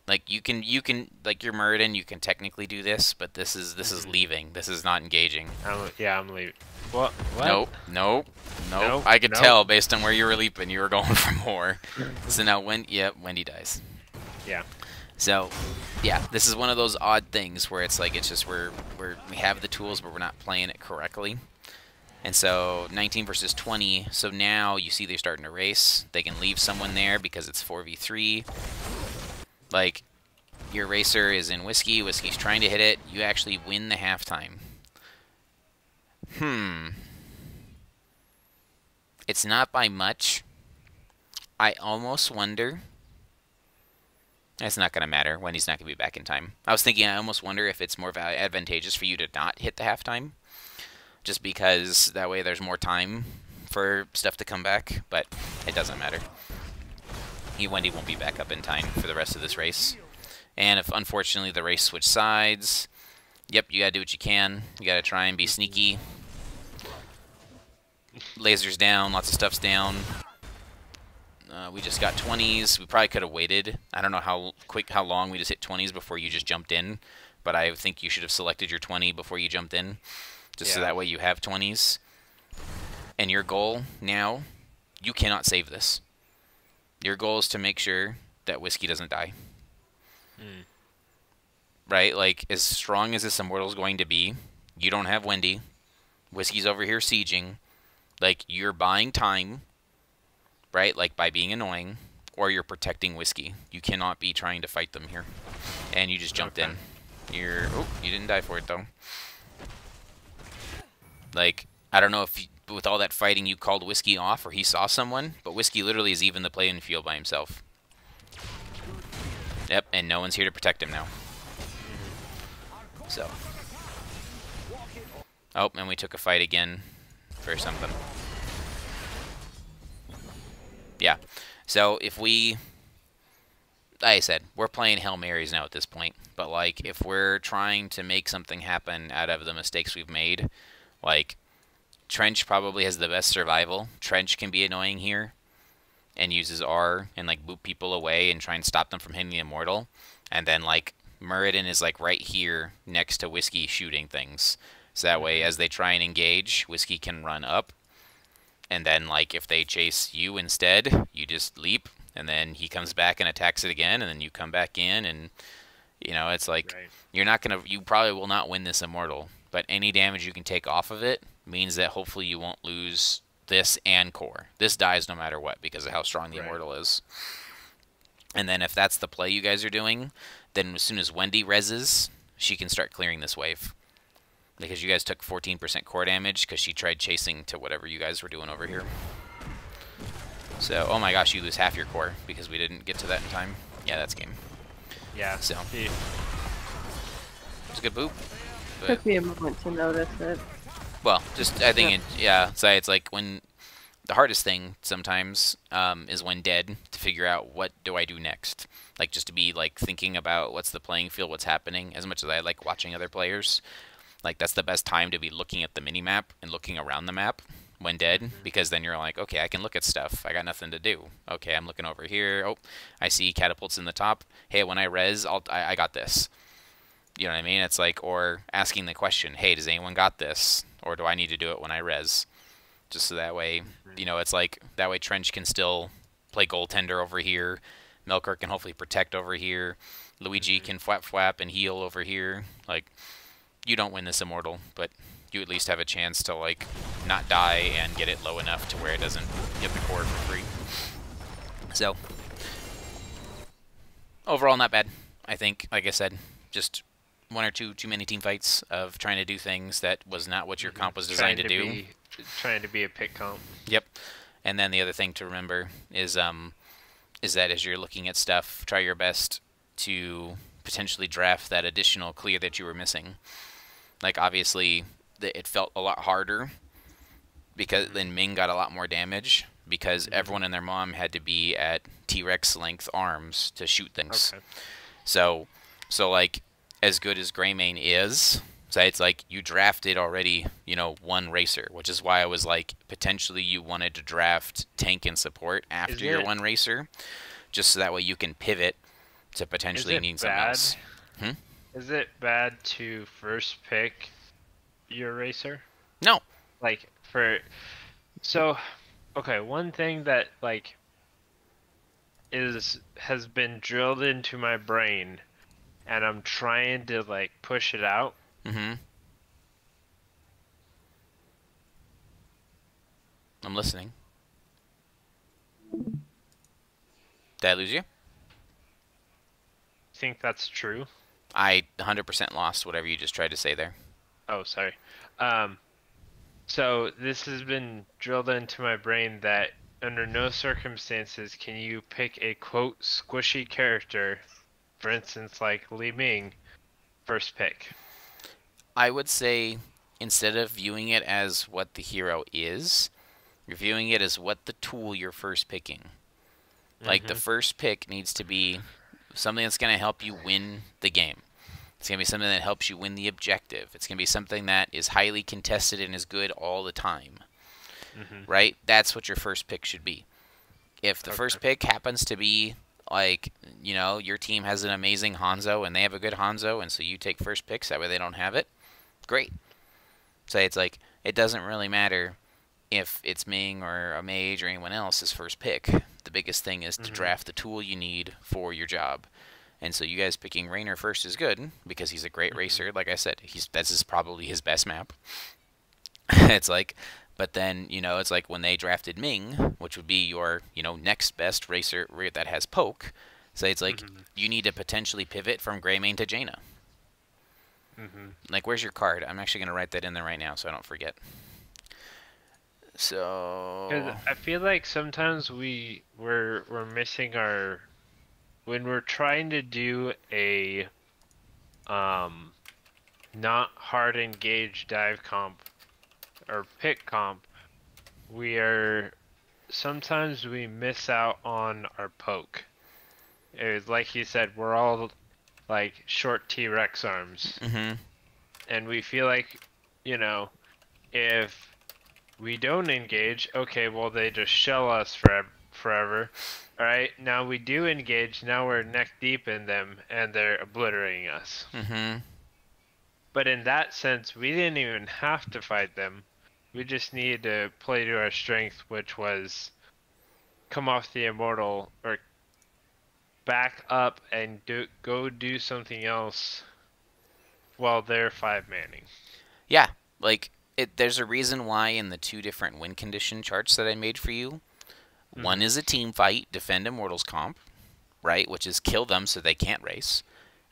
Like you can, you can, like you're Muradin, you can technically do this, but this is this is leaving. This is not engaging. I'm, yeah, I'm leaving. What? What? Nope, nope, nope. Nope, I could nope. tell based on where you were leaping, you were going for more. so now, when, yeah, Wendy dies. Yeah. So, yeah, this is one of those odd things where it's like it's just we're we're we have the tools, but we're not playing it correctly. And so 19 versus 20. So now you see they're starting to race. They can leave someone there because it's 4v3. Like your racer is in whiskey. Whiskey's trying to hit it. You actually win the halftime. Hmm. It's not by much. I almost wonder. It's not going to matter when he's not going to be back in time. I was thinking, I almost wonder if it's more advantageous for you to not hit the halftime, just because that way there's more time for stuff to come back. But it doesn't matter. He Wendy won't be back up in time for the rest of this race. And if unfortunately the race switched sides, yep, you gotta do what you can. You gotta try and be sneaky. Lasers down, lots of stuff's down. Uh, we just got 20s. We probably could have waited. I don't know how quick, how long we just hit 20s before you just jumped in. But I think you should have selected your 20 before you jumped in. Just so that way you have 20s. And your goal now, you cannot save this. Your goal is to make sure that Whiskey doesn't die. Mm. Right? Like, as strong as this Immortal's going to be, you don't have Wendy. Whiskey's over here sieging. Like, you're buying time, right? Like, by being annoying, or you're protecting Whiskey. You cannot be trying to fight them here. And you just jumped Okay. in. You're. Oh, you didn't die for it, though. Like, I don't know if you, with all that fighting, you called Whiskey off, or he saw someone, but Whiskey literally is even the playing field by himself. Yep, and no one's here to protect him now. So. Oh, and we took a fight again for something. Yeah. So if we like I said, we're playing Hail Marys now at this point. But like if we're trying to make something happen out of the mistakes we've made, like Trench probably has the best survival. Trench can be annoying here and uses R and like boot people away and try and stop them from hitting the immortal. And then like Muradin is like right here next to Whiskey shooting things. So that way mm-hmm. as they try and engage, Whiskey can run up. And then like if they chase you instead, you just leap and then he comes back and attacks it again and then you come back in and you know, it's like Right. you're not going to you probably will not win this immortal, but any damage you can take off of it means that hopefully you won't lose this and core. This dies no matter what because of how strong the Right. immortal is. And then if that's the play you guys are doing, then as soon as Wendy reses, she can start clearing this wave. Because you guys took 14% core damage because she tried chasing to whatever you guys were doing over here. So, oh my gosh, you lose half your core because we didn't get to that in time. Yeah, that's game. Yeah. So. the- It's a good boop. But, Took me a moment to notice it. well, just I think it, yeah. So it's like when the hardest thing sometimes um, is when dead to figure out what do I do next. Like just to be like thinking about what's the playing field, what's happening. As much as I like watching other players, like that's the best time to be looking at the mini map and looking around the map when dead mm-hmm. because then you're like okay i can look at stuff. I got nothing to do. Okay i'm looking over here. Oh i see catapults in the top. Hey when i res I'll, I, I got this. You know what i mean? It's like or asking the question hey does anyone got this? Or do i need to do it when i res? Just so that way you know it's like that way trench can still play goaltender over here. Melkor can hopefully protect over here. Luigi mm-hmm. can flap flap and heal over here. Like you don't win this immortal but you at least have a chance to like not die and get it low enough to where it doesn't get the core for free. So overall, not bad. I think, like I said, just one or two too many team fights of trying to do things that was not what your comp was designed to, trying do. Be, trying to be a pick comp. Yep. And then the other thing to remember is um is that as you're looking at stuff, try your best to potentially draft that additional clear that you were missing. Like obviously, the, it felt a lot harder because then Ming got a lot more damage because everyone and their mom had to be at T-Rex length arms to shoot things. Okay. So, so like, as good as Greymane is, so it's like you drafted already, you know, one racer, which is why I was like, potentially you wanted to draft tank and support after Is your it- one racer, just so that way you can pivot to potentially Is it need something else. Hmm? Is it bad to first pick your racer? No, Like for so okay, one thing that like is has been drilled into my brain and I'm trying to like push it out. mm-hmm. I'm listening. Did I lose you? Think that's true? I 100% lost whatever you just tried to say there. Oh, sorry. Um, so this has been drilled into my brain that under no circumstances can you pick a quote squishy character, for instance, like Li Ming, first pick. I would say instead of viewing it as what the hero is, you're viewing it as what the tool you're first picking. Like the first pick needs to be something that's going to help you win the game. It's going to be something that helps you win the objective. It's going to be something that is highly contested and is good all the time. Mhm. Right? That's what your first pick should be. If the first pick happens to be like, you know, your team has an amazing Hanzo and they have a good Hanzo and so you take first picks that way they don't have it, great. Say it's like it doesn't really matter if it's Ming or a mage or anyone else's first pick. The biggest thing is to Mhm. draft the tool you need for your job. And so you guys picking Raynor first is good because he's a great racer. Like I said, he's this is probably his best map. it's like, but then you know it's like when they drafted Ming, which would be your you know next best racer that has poke. So it's like you need to potentially pivot from Greymane to Jaina. Mm-hmm. Like, where's your card? I'm actually gonna write that in there right now so I don't forget. So. 'Cause I feel like sometimes we we're we're missing our when we're trying to do a um not hard engage dive comp or pick comp, we are sometimes we miss out on our poke. It's like you said, we're all like short T Rex arms hmm and we feel like, you know, if we don't engage, okay, well they just shell us forever. Forever, all right. Now we do engage. Now we're neck deep in them, and they're obliterating us. hmm But in that sense, we didn't even have to fight them. We just needed to play to our strength, which was come off the immortal or back up and do go do something else while they're five manning. Yeah, like it. There's a reason why in the two different win condition charts that I made for you, one is a team fight, defend immortals comp, right, which is kill them so they can't race,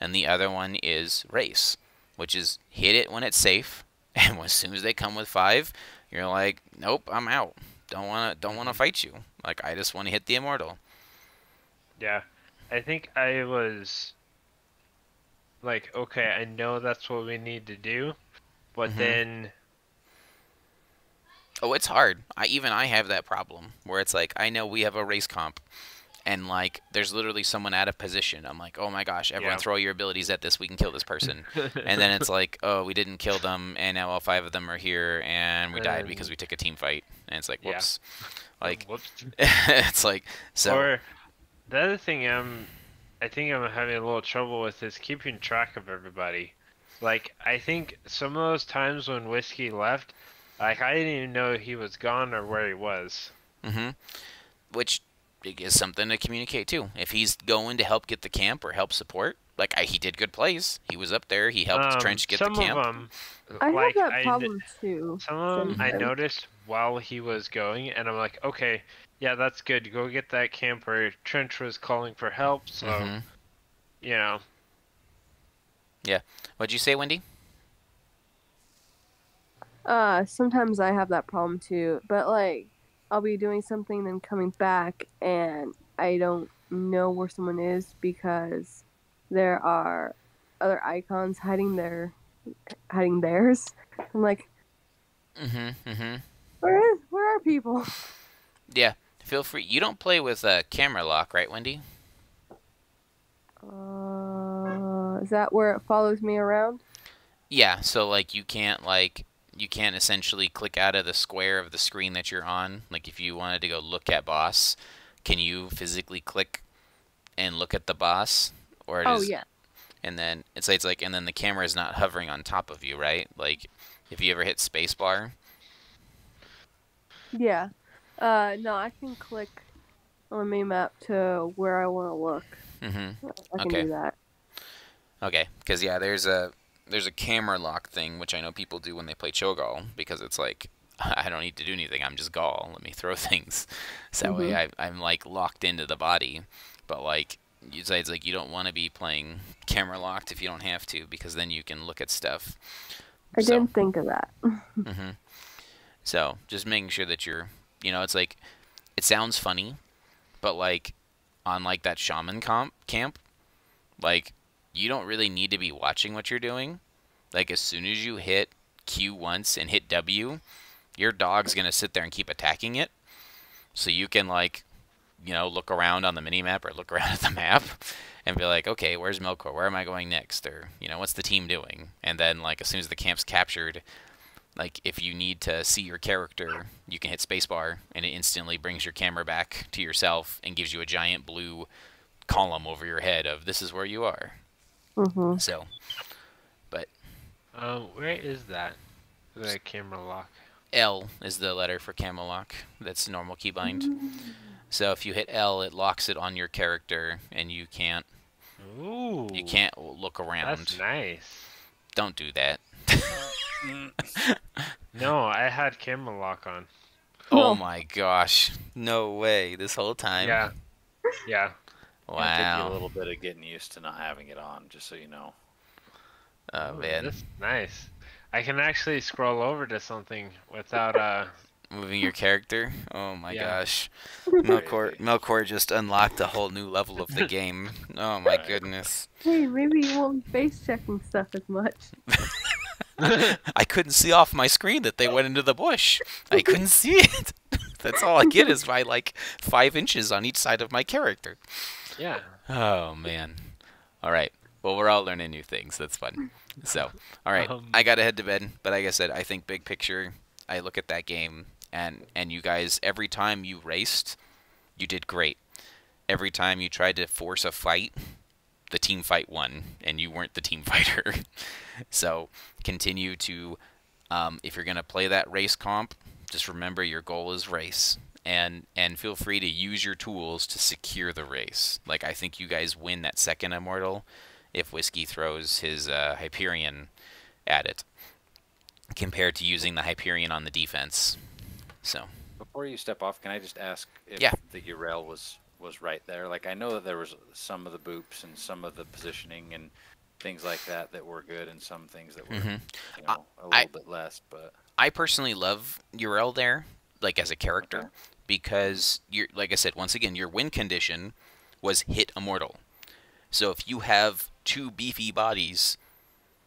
and the other one is race, which is hit it when it's safe, and as soon as they come with five, you're like, nope, I'm out. Don't wanna, don't wanna fight you. Like I just want to hit the immortal. Yeah. I think I was like, okay, I know that's what we need to do, but Mhm. then Oh, it's hard. I even I have that problem where it's like I know we have a race comp, and like there's literally someone out of position. I'm like, oh my gosh, everyone Yeah. throw your abilities at this. We can kill this person. and then it's like, oh, we didn't kill them, and now all five of them are here, and we died because Um, we took a team fight. And it's like, yeah. whoops. Like whoops. it's like so. Or the other thing I'm I think I'm having a little trouble with is keeping track of everybody. Like I think some of those times when whiskey left, like I didn't even know he was gone or where he was. hmm Which is something to communicate too. If he's going to help get the camp or help support, like I, he did good plays. He was up there. He helped Um, Trench get some the camp. of them, I like have that I, problem too. Some of them I noticed while he was going, and I'm like, okay, yeah, that's good. Go get that camp where Trench was calling for help, so Mhm. you know. Yeah. What'd you say, Wendy? Uh, sometimes I have that problem too, but like I'll be doing something then coming back and I don't know where someone is because there are other icons hiding their hiding theirs. I'm like, Mm-hmm. Mm-hmm. where is where are people? Yeah. Feel free. You don't play with uh, camera lock, right, Wendy? Uh, is that where it follows me around? Yeah. So like you can't like you can't essentially click out of the square of the screen that you're on. Like if you wanted to go look at boss, can you physically click and look at the boss? Or Oh does- yeah. and then it's like, it's like and then the camera is not hovering on top of you, right? Like if you ever hit spacebar. Yeah. Uh, no, I can click on the main map to where I want to look. Mm-hmm. I can Okay. do that. Okay, because yeah, there's a there's a camera lock thing which I know people do when they play Cho'Gall because it's like I don't need to do anything. I'm just Gall. Let me throw things. So that way I, I'm like locked into the body. But like you say, it's like you don't want to be playing camera locked if you don't have to because then you can look at stuff. I So- didn't think of that. hmm So just making sure that you're, you know, it's like, it sounds funny, but like, on like that shaman comp camp, like, you don't really need to be watching what you're doing. Like as soon as you hit Q once and hit W, your dog's gonna sit there and keep attacking it. So you can like, you know, look around on the mini map or look around at the map and be like, okay, where's Melkor? Where am I going next? Or you know, what's the team doing? And then like as soon as the camp's captured, like if you need to see your character, you can hit spacebar and it instantly brings your camera back to yourself and gives you a giant blue column over your head of this is where you are. Hmm So, but. Um, where is that? The camera lock. L is the letter for camera lock. That's normal keybind. So if you hit L, it locks it on your character, and you can't Ooh. you can't look around. That's nice. Don't do that. No, I had camera lock on. Oh Oh. my gosh! No way! This whole time. Yeah. Yeah. It'll take you a little bit of getting used to not having it on, just so you know. Oh Ooh, man. That's nice. I can actually scroll over to something without uh moving your character. Oh my Yeah. gosh, Melkor Melkor just unlocked a whole new level of the game. Oh my Right. goodness. Hey, maybe you won't be face checking stuff as much. I couldn't see off my screen that they went into the bush. I couldn't see it. That's all I get is by like five inches on each side of my character. Yeah. Oh man. All right. Well, we're all learning new things. That's fun. So, all right. Um, I gotta head to bed. But like I said, I think big picture. I look at that game, and and you guys, every time you raced, you did great. Every time you tried to force a fight, the team fight won, and you weren't the team fighter. so continue to, um, if you're gonna play that race comp, just remember your goal is race, and and feel free to use your tools to secure the race. Like I think you guys win that second immortal if Whiskey throws his uh, Hyperion at it, compared to using the Hyperion on the defense. So Before you step off, can I just ask if Yeah. the Yrel was was right there? Like I know that there was some of the boops and some of the positioning and things like that that were good, and some things that were mm-hmm. you I- know, a little I- bit less. But I personally love Yrel there, like as a character, Okay. Because you're like I said once again, your win condition was hit immortal. So if you have two beefy bodies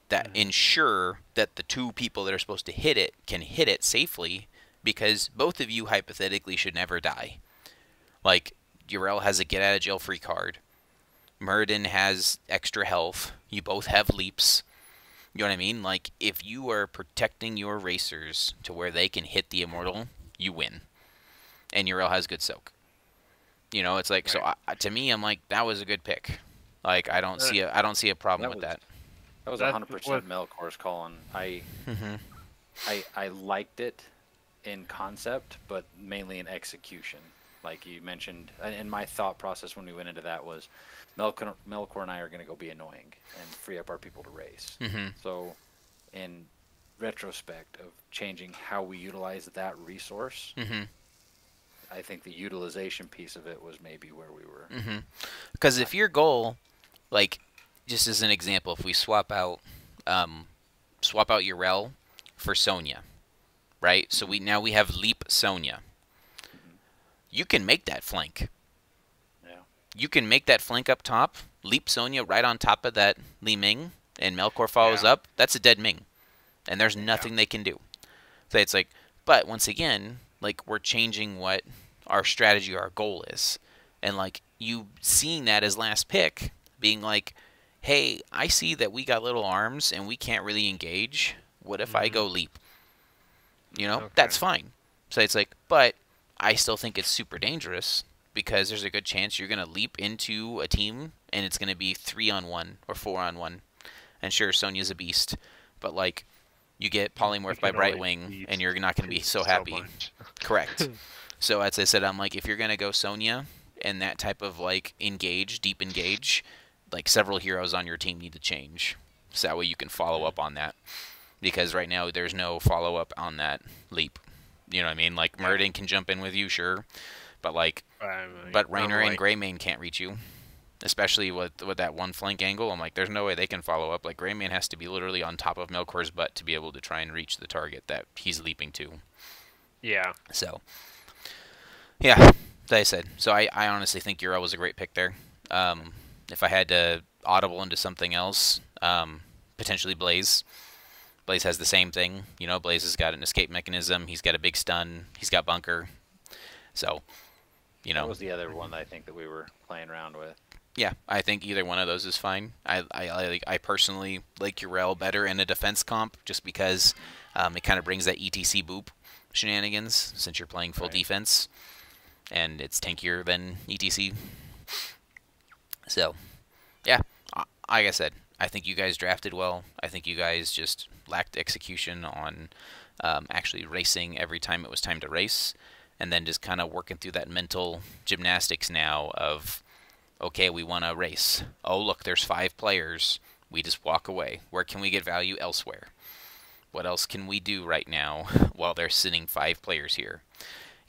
that mm-hmm. ensure that the two people that are supposed to hit it can hit it safely, because both of you hypothetically should never die. Like Yrel has a get out of jail free card. Muradin has extra health. You both have leaps. You know what I mean? Like, if you are protecting your racers to where they can hit the immortal, you win. And Yrel has good soak. You know, it's like so. I, to me, I'm like that was a good pick. Like, I don't see a I don't see a problem That with was- that. that was That's hundred percent what- Melkor's call, and I hmm I I liked it in concept, but mainly in execution. Like you mentioned, and and my thought process when we went into that was, Melkor, Melkor and I are going to go be annoying and free up our people to race. hmm So, in retrospect of changing how we utilize that resource, hmm I think the utilization piece of it was maybe where we were. Because if your goal, like, just as an example, if we swap out, um, swap out Yrel for Sonya, right? So we now we have Leap Sonya. You can make that flank. Yeah. You can make that flank up top, leap Sonya right on top of that Li Ming, and Melkor follows Yeah. up. That's a dead Ming, and there's nothing they can do. So it's like, but once again, like we're changing what our strategy, our goal is, and like you seeing that as last pick, being like, hey, I see that we got little arms and we can't really engage. What if I Mhm. go leap? You know, Okay. that's fine. So it's like, but I still think it's super dangerous because there's a good chance you're going to leap into a team and it's going to be three on one or four on one. And sure, Sonya's a beast, but like you get polymorphed by Brightwing and you're not going to be so so happy. much. Correct. so as I said, I'm like, if you're going to go Sonya and that type of like engage, deep engage, like several heroes on your team need to change. So that way you can follow up on that. Because right now there's no follow up on that leap. You know what I mean? Like. Muradin can jump in with you, sure. But like I'm but Raynor and like- Greymane can't reach you. Especially with with that one flank angle. I'm like, there's no way they can follow up. Like Greymane has to be literally on top of Melkor's butt to be able to try and reach the target that he's leaping to. Yeah. So, yeah, as I said. So I, I honestly think Yrel was a great pick there. Um, if I had to audible into something else, um, potentially Blaze. Blaze has the same thing. You know, Blaze has got an escape mechanism. He's got a big stun. He's got bunker. So, you That know, was the other one that I think that we were playing around with. yeah, I think either one of those is fine. I I I, I personally like Yrel better in a defense comp just because um, it kind of brings that ETC boop shenanigans since you're playing full Right. defense, and it's tankier than ETC. So, yeah, like I said, I think you guys drafted well. I think you guys just lacked execution on um, actually racing every time it was time to race, and then just kind of working through that mental gymnastics now of okay, we want to race. Oh, look, there's five players. We just walk away. Where can we get value elsewhere? What else can we do right now while there's sitting five players here?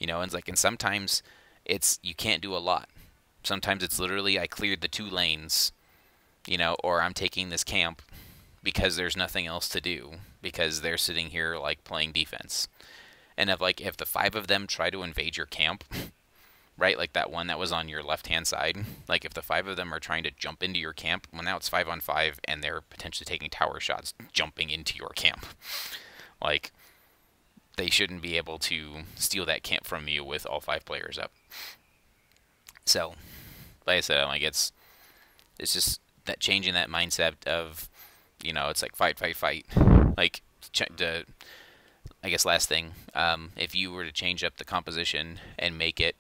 You know, and it's like, and sometimes it's you can't do a lot. Sometimes it's literally I cleared the two lanes, you know, or I'm taking this camp because there's nothing else to do because they're sitting here like playing defense. and if like if the five of them try to invade your camp, right? Like that one that was on your left hand side. Like if the five of them are trying to jump into your camp, well now it's five on five, and they're potentially taking tower shots, jumping into your camp. Like they shouldn't be able to steal that camp from you with all five players up. So, like I said, I'm like it's it's just that changing that mindset of, you know, it's like fight, fight, fight. Like the, I guess last thing, um, if you were to change up the composition and make it,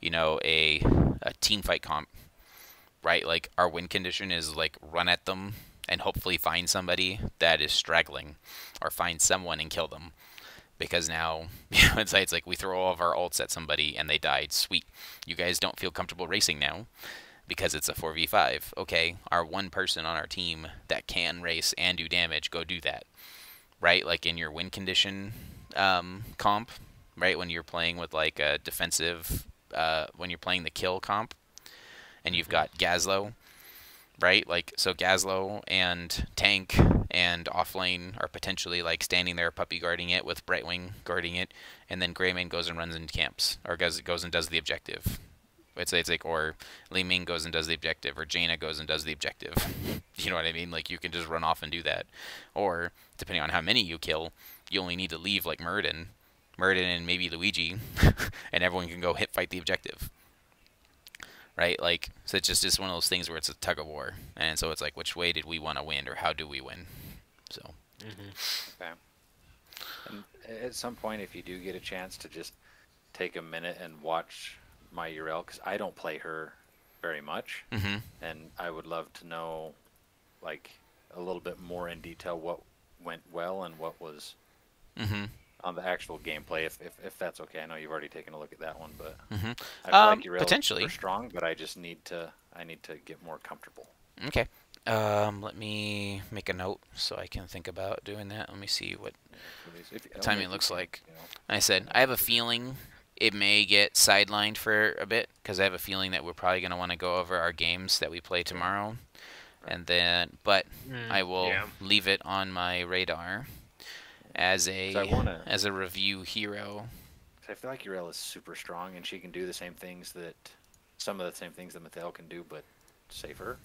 you know, a a team fight comp, right? Like our win condition is like run at them and hopefully find somebody that is straggling, or find someone and kill them because now you know, it's, it's like we throw all of our ults at somebody and they died. Sweet. You guys don't feel comfortable racing now because it's a 4v5. Okay, our one person on our team that can race and do damage, go do that. Right? Like in your win condition um, comp, right? When you're playing with like a defensive, uh, when you're playing the kill comp, and you've got Gazlowe, right? Like, so Gazlowe and Tank and offlane are potentially like standing there puppy guarding it with Brightwing guarding it, and then Greymane goes and runs into camps or goes goes and does the objective. It's, it's like or Li Ming goes and does the objective, or Jaina goes and does the objective. you know what I mean? Like you can just run off and do that, or depending on how many you kill, you only need to leave like Muradin, Muradin and maybe Luigi, and everyone can go hit fight the objective right? Like, so it's just just one of those things where it's a tug of war, and so it's like, which way did we want to win, or how do we win? So. Mm-hmm. Okay. And at some point, if you do get a chance to just take a minute and watch my Yrel, because I don't play her very much, mm-hmm. and I would love to know, like, a little bit more in detail what went well and what was mm-hmm on the actual gameplay, if, if, if that's okay. I know you've already taken a look at that one, but mm-hmm. I feel um, like you're potentially strong, but I just need to I need to get more comfortable. Okay. Um, let me make a note so I can think about doing that. Let me see what if, timing looks like. You know. I said I have a feeling it may get sidelined for a bit because I have a feeling that we're probably going to want to go over our games that we play tomorrow, and then but mm, I will yeah. leave it on my radar as a wanna, as a review hero. I feel like Yrel is super strong, and she can do the same things that some of the same things that Malthael can do, but safer.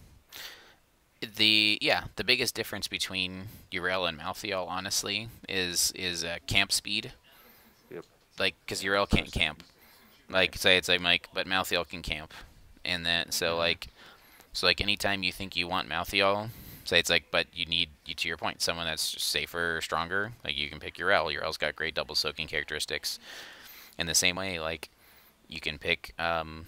The yeah, the biggest difference between Yrel and Malthael, honestly, is is uh, camp speed. Yep. Like, because Yrel can't camp. Like, say it's like Mike, but Malthael can camp, and then so like, so like anytime you think you want Malthael, say it's like, but you need, you, to your point, someone that's safer, stronger. Like you can pick Yrel. Your L's got great double soaking characteristics. In the same way, like you can pick, um,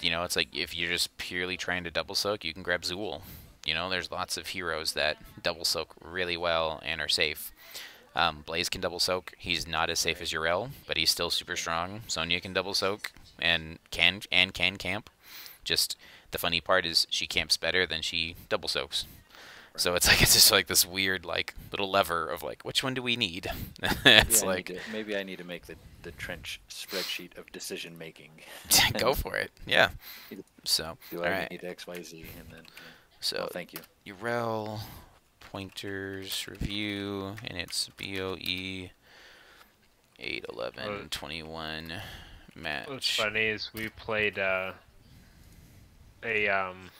you know, it's like if you're just purely trying to double soak, you can grab Xul. You know, there's lots of heroes that double soak really well and are safe. Um, Blaze can double soak. He's not as safe as Yrel, but he's still super strong. Sonya can double soak and can and can camp. Just the funny part is she camps better than she double soaks. So it's like it's just like this weird like little lever of like which one do we need? it's maybe like I to, maybe I need to make the the trench spreadsheet of decision making. go for it. Yeah. So do I all right. need X Y Z and then. Yeah. So well, thank you. Yrel pointers review and it's BOE 8 11 well, 21 match. What's funny is we played uh, a um